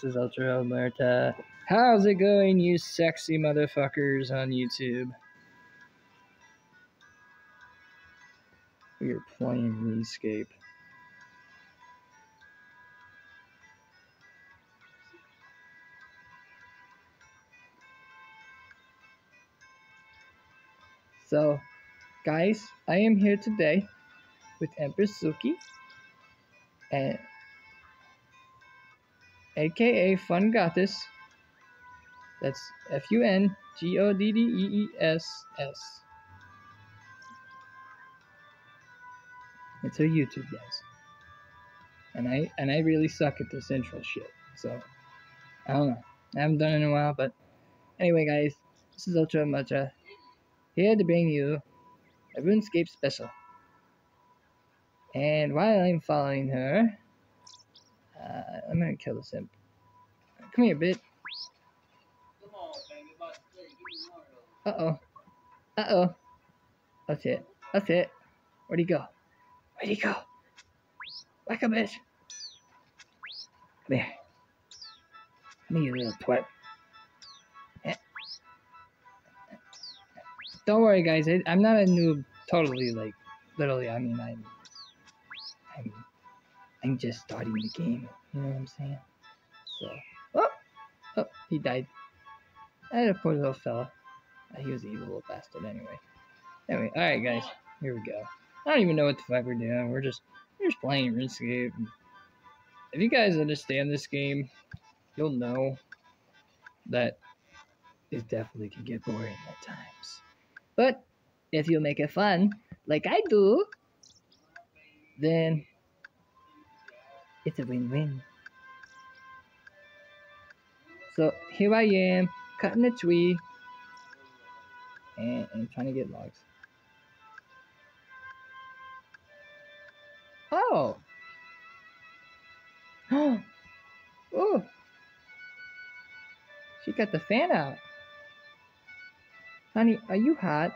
This is Ultra Omerta. How's it going, you sexy motherfuckers on YouTube? We're playing RuneScape. So, guys, I am here today with Empress Suki and aka Fun Goddess. That's F U N G O D D E E S S. It's her YouTube, guys. And I and I really suck at this intro shit. So I don't know. I haven't done it in a while, but anyway, guys, this is Ultra Omerta here to bring you a RuneScape special. And while I'm following her, uh, I'm gonna kill this imp. Come here, bitch. Uh oh. Uh oh. That's it. That's it. Where'd he go? Where'd he go? Like a bitch. Come here. Me, you little. Eh. Don't worry, guys. I, I'm not a noob. Totally, like, literally. I mean, I'm, I'm just starting the game. You know what I'm saying? So, oh, oh, he died. And a poor little fella. Uh, he was an evil little bastard anyway. Anyway, alright guys, here we go. I don't even know what the fuck we're doing. We're just we're just playing RuneScape. If you guys understand this game, you'll know that it definitely can get boring at times. But if you make it fun, like I do, then it's a win-win. So here I am, cutting a tree, and, and trying to get logs. Oh! Oh! She got the fan out. Honey, are you hot?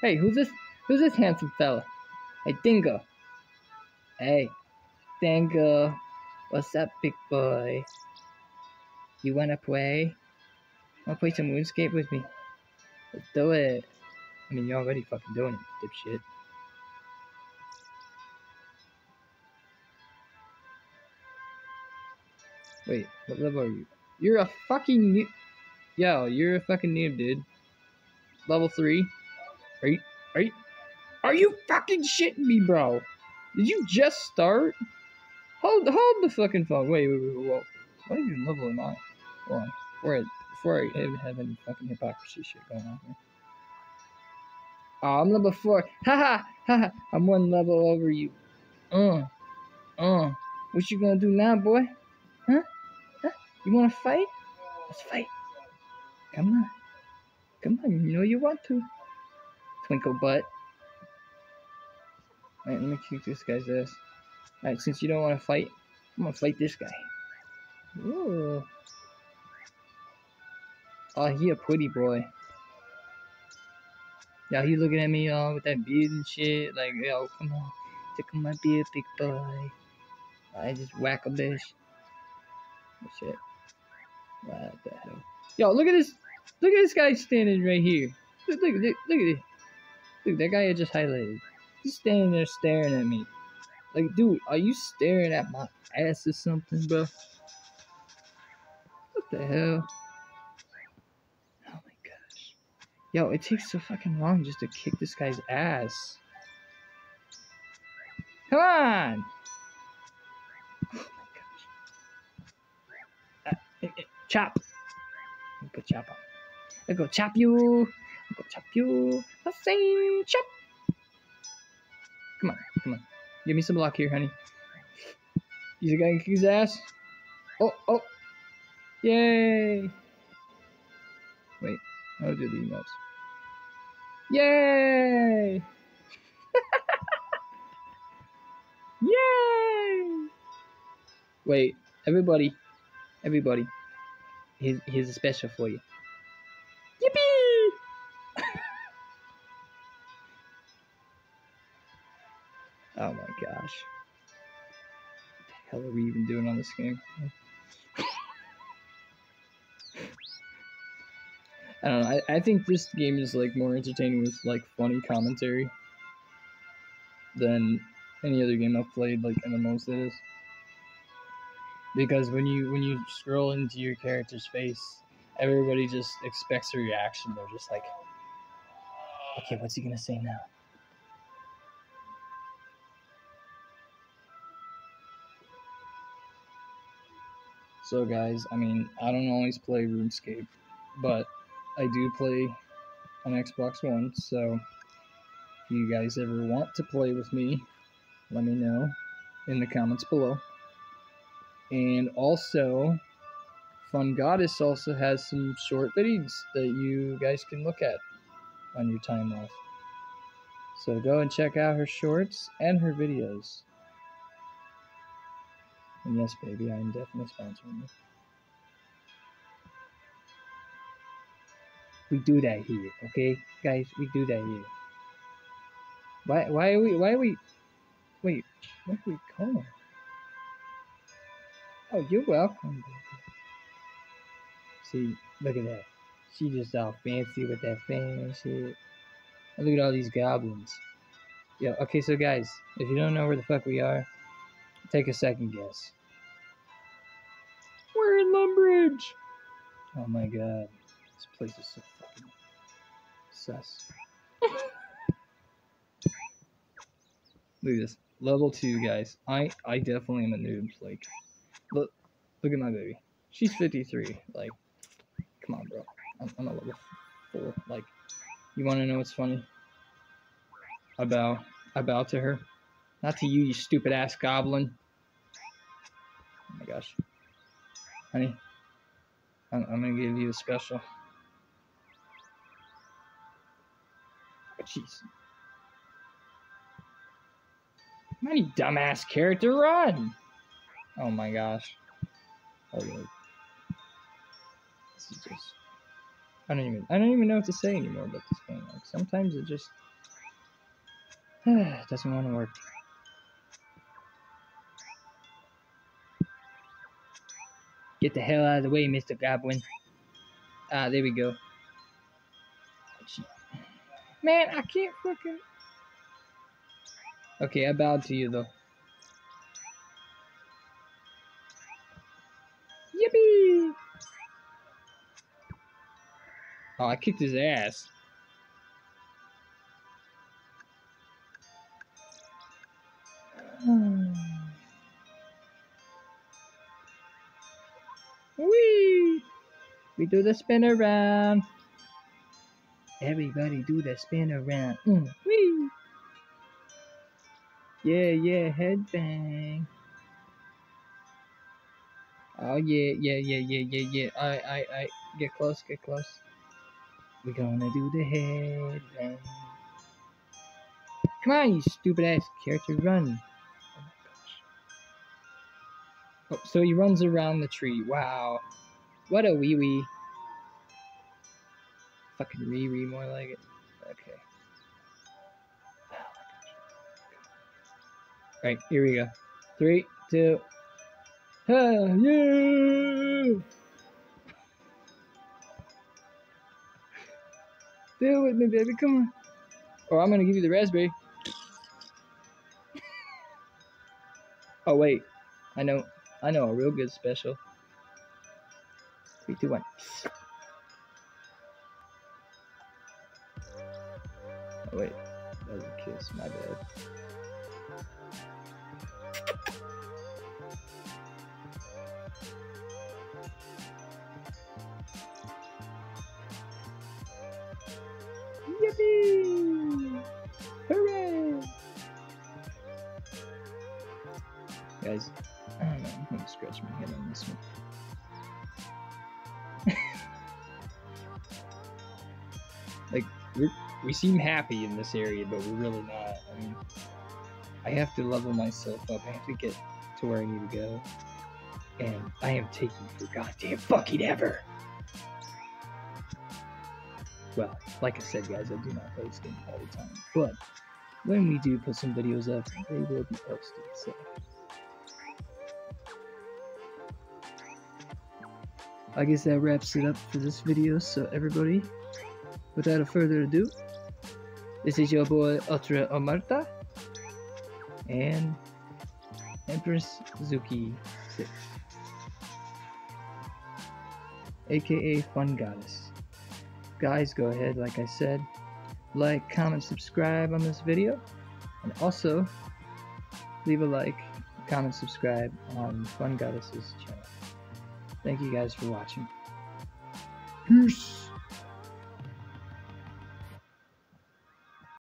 Hey, who's this? Who's this handsome fella? Hey, Dingo. Hey, Dingo. What's up, big boy? You wanna play? Wanna play some RuneScape with me? Let's do it. I mean, you're already fucking doing it, dipshit. Wait, what level are you? You're a fucking noob. Yo, you're a fucking noob, dude. Level 3? Are you, are you, fucking shitting me, bro? Did you just start? Hold, hold the fucking phone. Wait, wait, wait, wait. What are you level am I? Hold on. Before I, before I even have any fucking hypocrisy shit going on here. Oh, I'm level 4. Haha, haha. I'm one level over you. Uh, uh. What you gonna do now, boy? Huh? Huh? You wanna fight? Let's fight. Come on. Come on, you know you want to. Twinkle butt. Alright, let me kick this guy's ass. Alright, since you don't want to fight, I'm gonna fight this guy. Ooh. Oh, he a pretty boy. Yeah, he looking at me all with that beard and shit. Like, yo, come on. Tickle my beard, big boy. I just whack a bitch. Oh, shit. What the hell? Yo, look at this. Look at this guy standing right here. Look, look, look, look at it. Look, that guy I just highlighted. He's standing there staring at me. Like, dude, are you staring at my ass or something, bro? What the hell? Oh my gosh. Yo, it takes so fucking long just to kick this guy's ass. Come on! Oh my gosh. Uh, uh, uh, chop! Gonna chop. I'm gonna chop you! Gonna chop you! The same chop! Come on, come on. Give me some luck here, honey. He's gonna kick his ass. Oh, oh. Yay. Wait, how do the emotes? Yay! Yay! Wait, everybody, everybody. Here's, here's a special for you. Hell are we even doing on this game? I don't know. I, I think this game is like more entertaining with like funny commentary than any other game I've played, like MMOs that is. Because when you when you scroll into your character's face, everybody just expects a reaction. They're just like, okay, what's he gonna say now? So guys, I mean, I don't always play RuneScape, but I do play on Xbox One, so if you guys ever want to play with me, let me know in the comments below. And also, Fun Goddess also has some short videos that you guys can look at on your time off. So go and check out her shorts and her videos. And yes, baby, I am definitely sponsoring you. We do that here, okay, guys? We do that here. Why? Why are we? Why are we? Wait, what are we calling? Oh, you're welcome, baby. See, look at that. She just all fancy with that fan and shit. And look at all these goblins. Yeah, okay, so guys, if you don't know where the fuck we are, take a second guess. We're in Lumbridge! Oh my god. This place is so fucking sus. look at this. Level 2, guys. I, I definitely am a noob. Like, look, look at my baby. She's 53. Like, come on, bro. I'm, I'm a level 4. Like, you want to know what's funny? I bow. I bow to her. Not to you, you stupid ass goblin. Oh my gosh. Honey, I'm, I'm gonna give you a special. Oh, jeez. Money, dumbass character, run! Oh my gosh. Okay. This is just. I don't even. I don't even know what to say anymore about this game. Like sometimes it just doesn't want to work. Get the hell out of the way, Mr. Goblin. Ah, there we go. Man, I can't fucking... Okay, I bowed to you, though. Yippee! Oh, I kicked his ass. Whee! We do the spin around. Everybody do the spin around. Mm, whee! Yeah, yeah, headbang. Oh yeah, yeah, yeah, yeah, yeah, yeah. I, I, I. Get close, get close. We're gonna do the headbang. Come on, you stupid ass character, run. Oh, so he runs around the tree. Wow. What a wee wee. Fucking Riri, more like it. Okay. Alright, here we go. Three, two. Ah, yeah! Do it with me, baby. Come on. Or I'm gonna give you the raspberry. oh wait, I know. I know a real good special. Three, two, one. Oh wait, that was a kiss. My bad. Yippee! Hooray! Guys, scratch my head on this one. like we we seem happy in this area, but we're really not. I mean, I have to level myself up. I have to get to where I need to go, and I am taking for goddamn fucking ever. Well, like I said, guys, I do not play this game all the time, but when we do put some videos up, they will be posted. So I guess that wraps it up for this video. So everybody, without a further ado, this is your boy Ultra Omerta and Empress Zuki 6 aka Fun Goddess. Guys, go ahead, like I said, like, comment, subscribe on this video, and also leave a like, comment, subscribe on Fun Goddess's channel. Thank you guys for watching. Peace!